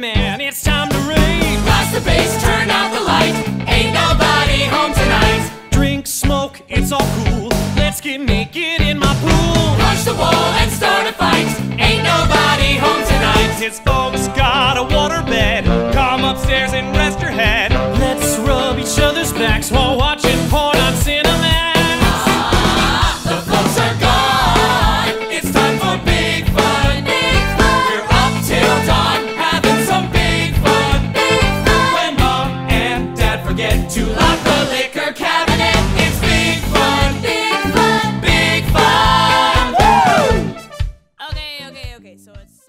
man, it's time to rain. Blast the bass, turn out the light. Ain't nobody home tonight. Drink, smoke, it's all cool. Let's get naked in my pool. Punch the wall and start a fight. Ain't nobody home tonight. His folks got a water bed. Come upstairs and rest your head. Let's rub each other's backs while to lock the liquor cabinet. It's big fun, big fun, big fun. Woo! Okay, okay, okay. So it's.